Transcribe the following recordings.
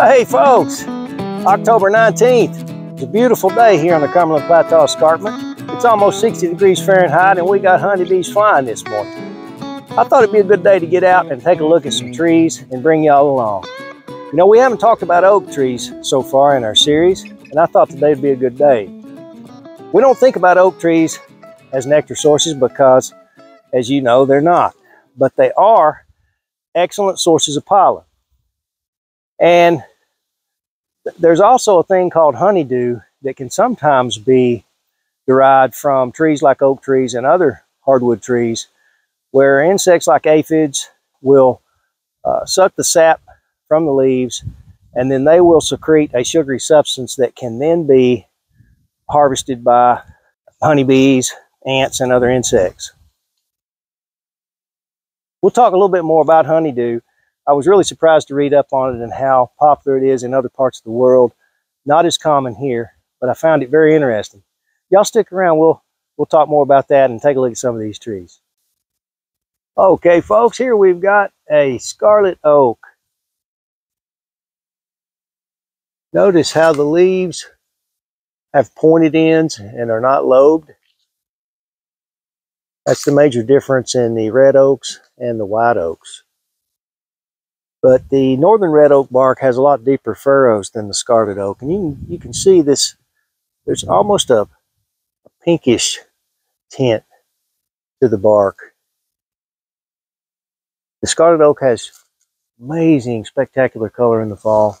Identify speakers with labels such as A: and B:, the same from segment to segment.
A: Hey folks, October 19th. It's a beautiful day here on the Cumberland Plateau Escarpment. It's almost 60 degrees Fahrenheit and we got honeybees flying this morning. I thought it'd be a good day to get out and take a look at some trees and bring y'all along. You know, we haven't talked about oak trees so far in our series, and I thought today would be a good day. We don't think about oak trees as nectar sources because, as you know, they're not. But they are excellent sources of pollen. And there's also a thing called honeydew that can sometimes be derived from trees like oak trees and other hardwood trees where insects like aphids will uh, suck the sap from the leaves and then they will secrete a sugary substance that can then be harvested by honeybees, ants, and other insects. We'll talk a little bit more about honeydew I was really surprised to read up on it and how popular it is in other parts of the world. Not as common here, but I found it very interesting. Y'all stick around. We'll, we'll talk more about that and take a look at some of these trees. Okay, folks, here we've got a scarlet oak. Notice how the leaves have pointed ends and are not lobed. That's the major difference in the red oaks and the white oaks. But the northern red oak bark has a lot deeper furrows than the scarlet oak. And you can, you can see this, there's almost a, a pinkish tint to the bark. The scarlet oak has amazing, spectacular color in the fall,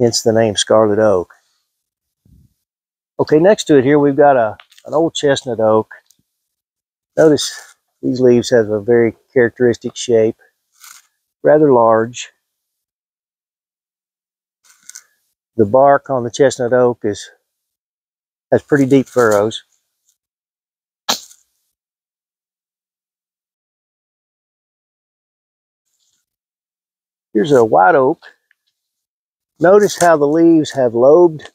A: hence the name scarlet oak. Okay, next to it here, we've got a, an old chestnut oak. Notice these leaves have a very characteristic shape rather large. The bark on the chestnut oak is has pretty deep furrows. Here's a white oak. Notice how the leaves have lobed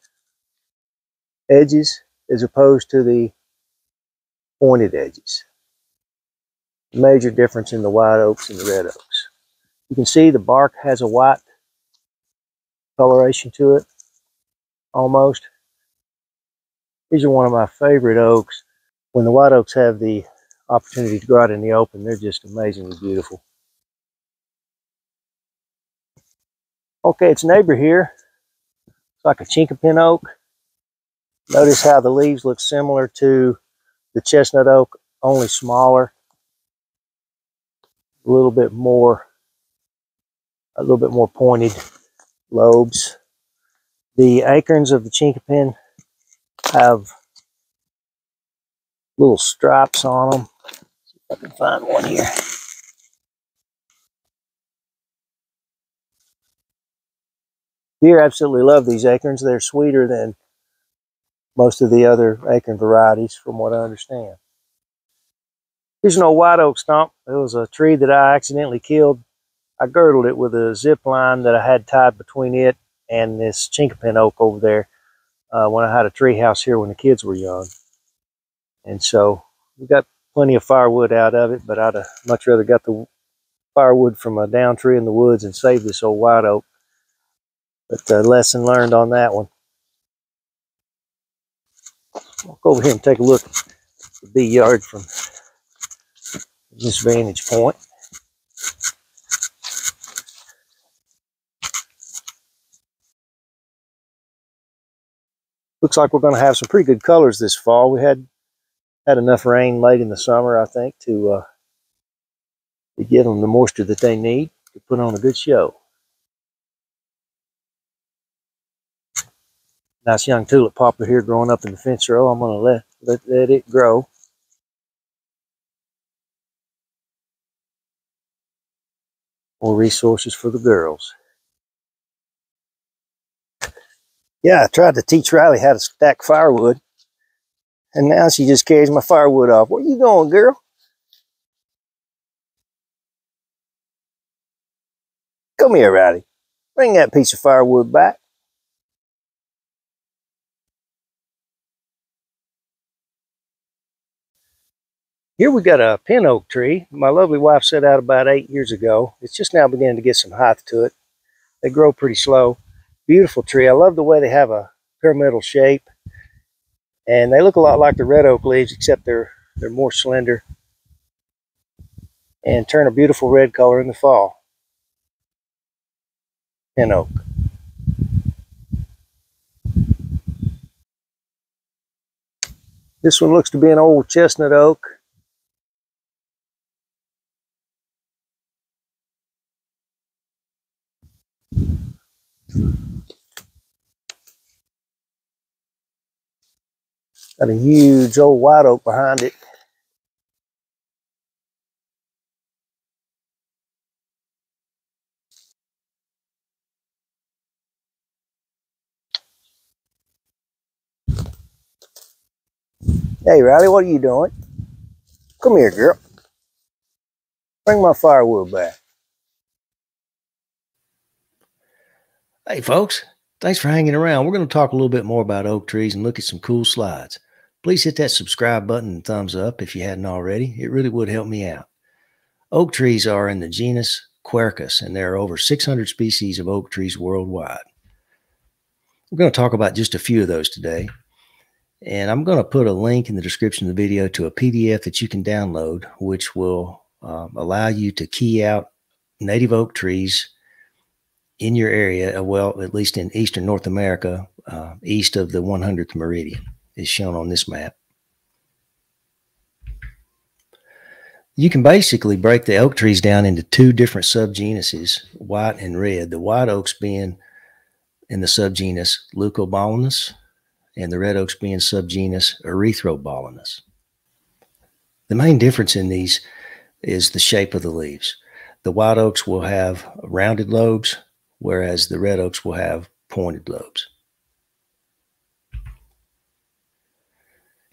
A: edges as opposed to the pointed edges. Major difference in the white oaks and the red oaks. You can see the bark has a white coloration to it, almost. These are one of my favorite oaks. When the white oaks have the opportunity to grow out in the open, they're just amazingly beautiful. Okay, its neighbor here. It's like a chinkapin oak. Notice how the leaves look similar to the chestnut oak, only smaller. A little bit more a little bit more pointed lobes. The acorns of the chinkapin have little stripes on them. See if I can find one here. Deer absolutely love these acorns. They're sweeter than most of the other acorn varieties from what I understand. Here's an old white oak stump. It was a tree that I accidentally killed I girdled it with a zip line that I had tied between it and this chinkapin oak over there uh, when I had a tree house here when the kids were young. And so we got plenty of firewood out of it, but I'd much rather got the firewood from a down tree in the woods and save this old white oak. But uh, lesson learned on that one. Walk over here and take a look at the bee yard from this vantage point. Looks like we're going to have some pretty good colors this fall. We had had enough rain late in the summer, I think, to uh, to give them the moisture that they need to put on a good show. Nice young tulip poplar here growing up in the fence row. I'm going to let, let, let it grow. More resources for the girls. Yeah, I tried to teach Riley how to stack firewood. And now she just carries my firewood off. Where you going, girl? Come here, Riley. Bring that piece of firewood back. Here we got a pin oak tree. My lovely wife set out about eight years ago. It's just now beginning to get some height to it. They grow pretty slow. Beautiful tree. I love the way they have a pyramidal shape. And they look a lot like the red oak leaves, except they're they're more slender and turn a beautiful red color in the fall. Pin oak. This one looks to be an old chestnut oak. Got a huge old white oak behind it. Hey, Riley, what are you doing? Come here, girl. Bring my firewood back. Hey, folks. Thanks for hanging around. We're going to talk a little bit more about oak trees and look at some cool slides. Please hit that subscribe button and thumbs up if you hadn't already. It really would help me out. Oak trees are in the genus Quercus, and there are over 600 species of oak trees worldwide. We're going to talk about just a few of those today. And I'm going to put a link in the description of the video to a PDF that you can download, which will um, allow you to key out native oak trees in your area, well, at least in eastern North America, uh, east of the 100th meridian, is shown on this map. You can basically break the oak trees down into two different subgenuses, white and red. The white oaks being in the subgenus Leucobalanus, and the red oaks being subgenus Erythrobalanus. The main difference in these is the shape of the leaves. The white oaks will have rounded lobes, whereas the red oaks will have pointed lobes.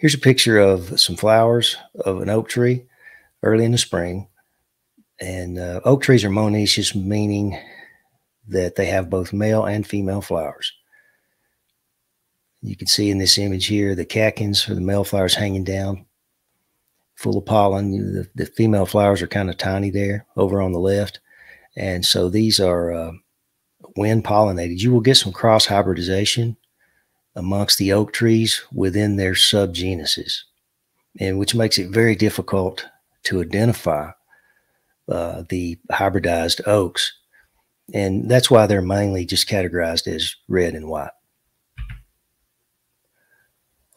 A: Here's a picture of some flowers of an oak tree early in the spring. And uh, oak trees are monoecious, meaning that they have both male and female flowers. You can see in this image here the catkins or the male flowers hanging down, full of pollen. The, the female flowers are kind of tiny there over on the left. And so these are uh, wind pollinated. You will get some cross hybridization amongst the oak trees within their subgenuses, and which makes it very difficult to identify uh, the hybridized oaks. And that's why they're mainly just categorized as red and white.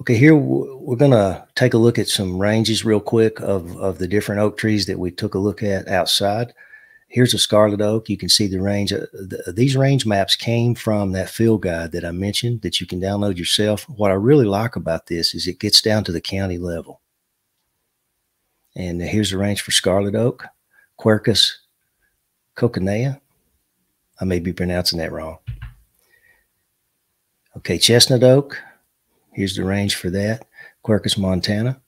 A: Okay, here we're going to take a look at some ranges real quick of, of the different oak trees that we took a look at outside. Here's a scarlet oak. You can see the range. Uh, the, these range maps came from that field guide that I mentioned that you can download yourself. What I really like about this is it gets down to the county level. And here's the range for scarlet oak, Quercus coconea. I may be pronouncing that wrong. Okay, chestnut oak, Here's the range for that. Quercus montana.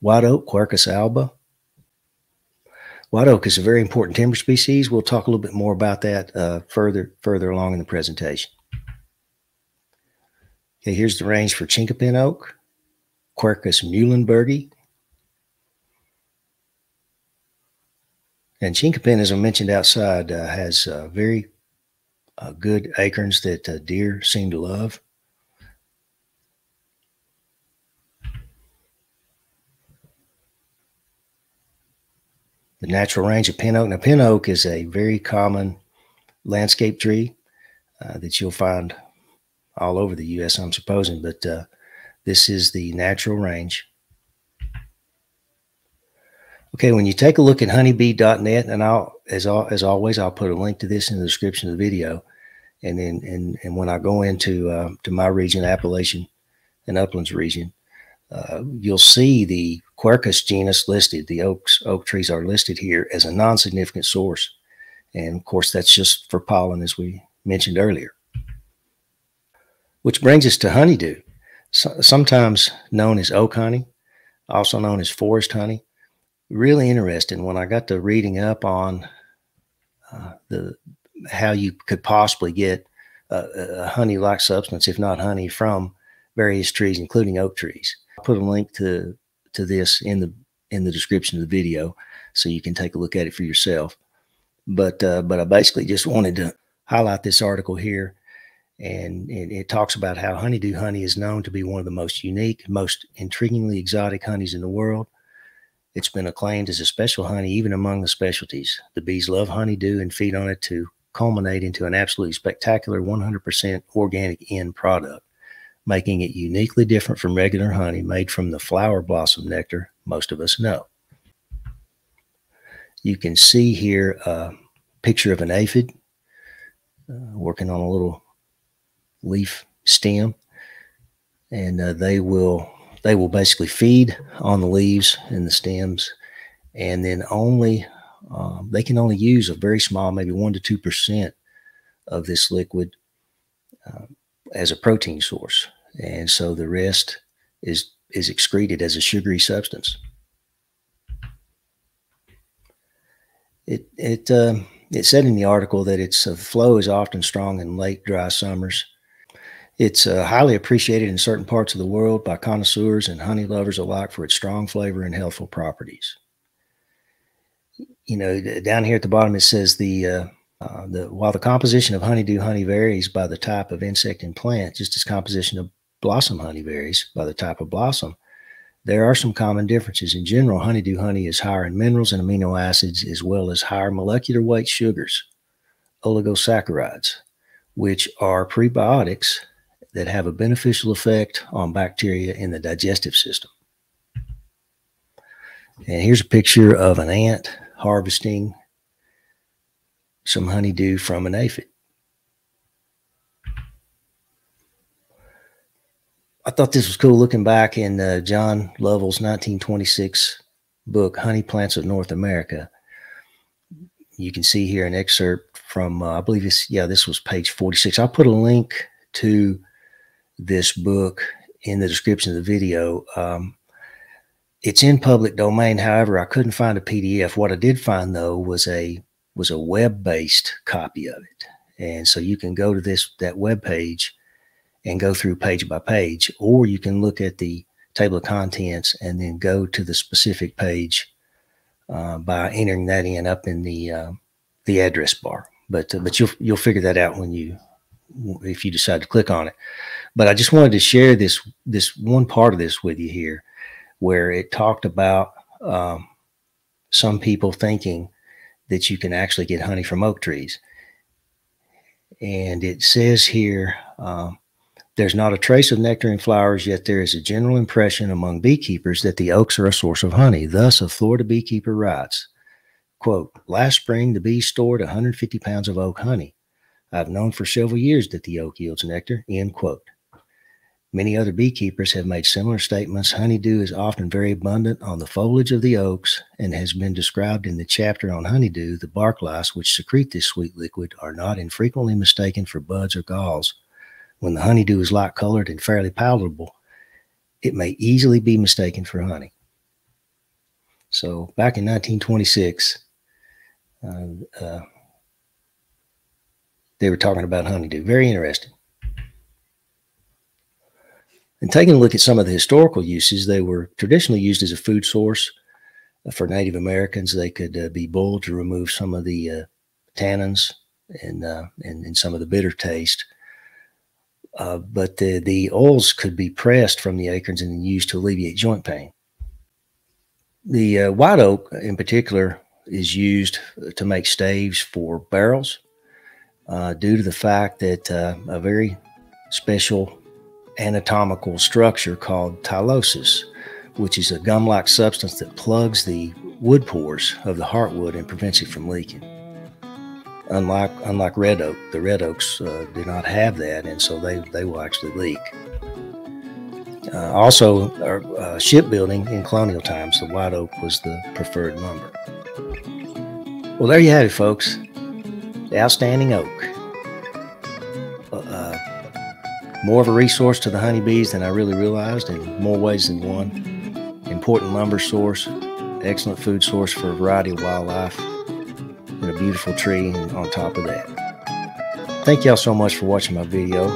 A: White oak, Quercus alba. White oak is a very important timber species. We'll talk a little bit more about that uh, further further along in the presentation. Okay, here's the range for chinkapin oak, Quercus muhlenbergii. And chinkapin, as I mentioned outside, uh, has uh, very uh, good acorns that uh, deer seem to love. The natural range of pin oak. Now, pin oak is a very common landscape tree uh, that you'll find all over the U.S., I'm supposing, but uh, this is the natural range. Okay, when you take a look at honeybee.net, and I'll as as always, I'll put a link to this in the description of the video. And then and and when I go into uh, to my region, Appalachian and Uplands region, uh, you'll see the Quercus genus listed. The oaks oak trees are listed here as a non-significant source, and of course that's just for pollen, as we mentioned earlier. Which brings us to honeydew, so, sometimes known as oak honey, also known as forest honey really interesting when I got to reading up on uh, the how you could possibly get a, a honey-like substance, if not honey, from various trees, including oak trees. I'll put a link to to this in the in the description of the video, so you can take a look at it for yourself. But uh, but I basically just wanted to highlight this article here, and, and it talks about how honeydew honey is known to be one of the most unique, most intriguingly exotic honeys in the world. It's been acclaimed as a special honey even among the specialties. The bees love honeydew and feed on it to culminate into an absolutely spectacular 100% organic end product, making it uniquely different from regular honey made from the flower blossom nectar most of us know. You can see here a picture of an aphid uh, working on a little leaf stem, and uh, they will they will basically feed on the leaves and the stems, and then only um, they can only use a very small, maybe one to two percent of this liquid uh, as a protein source, and so the rest is is excreted as a sugary substance. It it uh, it said in the article that its uh, flow is often strong in late dry summers. It's uh, highly appreciated in certain parts of the world by connoisseurs and honey lovers alike for its strong flavor and healthful properties. You know, down here at the bottom it says the uh, uh, the while the composition of honeydew honey varies by the type of insect and plant, just as composition of blossom honey varies by the type of blossom, there are some common differences. In general, honeydew honey is higher in minerals and amino acids, as well as higher molecular weight sugars, oligosaccharides, which are prebiotics that have a beneficial effect on bacteria in the digestive system. And here's a picture of an ant harvesting some honeydew from an aphid. I thought this was cool looking back in uh, John Lovell's 1926 book, Honey Plants of North America. You can see here an excerpt from, uh, I believe this, yeah, this was page 46. I'll put a link to this book in the description of the video. Um, it's in public domain. However, I couldn't find a PDF. What I did find though was a was a web-based copy of it. And so you can go to this that web page and go through page by page, or you can look at the table of contents and then go to the specific page uh, by entering that in up in the uh, the address bar. But uh, but you'll you'll figure that out when you if you decide to click on it. But I just wanted to share this this one part of this with you here, where it talked about um, some people thinking that you can actually get honey from oak trees, and it says here. Um, there's not a trace of nectar in flowers, yet there is a general impression among beekeepers that the oaks are a source of honey. Thus, a Florida beekeeper writes, quote, Last spring, the bees stored 150 pounds of oak honey. I've known for several years that the oak yields nectar, end quote. Many other beekeepers have made similar statements. Honeydew is often very abundant on the foliage of the oaks and has been described in the chapter on honeydew. The bark lice which secrete this sweet liquid are not infrequently mistaken for buds or galls when the honeydew is light colored and fairly palatable, it may easily be mistaken for honey. So back in 1926, uh, uh, they were talking about honeydew. Very interesting. And taking a look at some of the historical uses, they were traditionally used as a food source for Native Americans. They could uh, be boiled to remove some of the uh, tannins and, uh, and, and some of the bitter taste. Uh, but the, the oils could be pressed from the acorns and used to alleviate joint pain. The uh, white oak, in particular, is used to make staves for barrels uh, due to the fact that a very special anatomical structure called tylosis, which is a gum like substance that plugs the wood pores of the heartwood and prevents it from leaking unlike unlike red oak, the red oaks uh, do not have that, and so they they will actually leak. Uh, also, uh, shipbuilding in colonial times, the white oak was the preferred lumber. Well, there you have it, folks. The outstanding oak. More of a resource to the honeybees than I really realized in more ways than one. Important lumber source, excellent food source for a variety of wildlife and a beautiful tree on top of that. Thank y'all so much for watching my video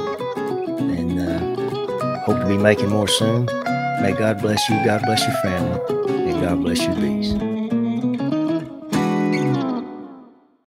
A: and uh, hope to be making more soon. May God bless you, God bless your family, and God bless your bees.